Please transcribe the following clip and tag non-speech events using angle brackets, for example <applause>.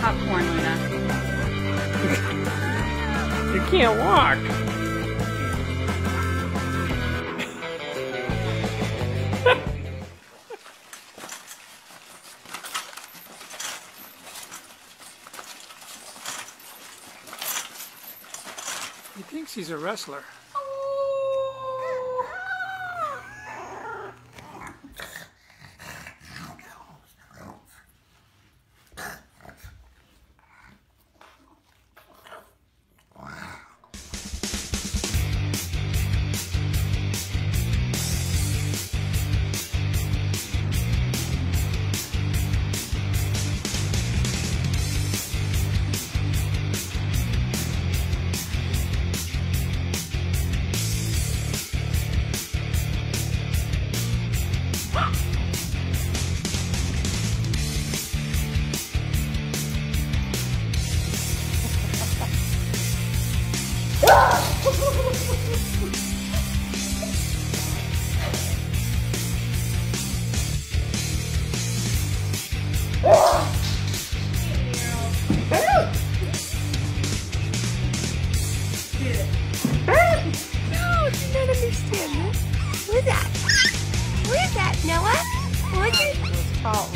Popcorn, Luna. <laughs> you can't walk. <laughs> he thinks he's a wrestler. Noah, what? It's called.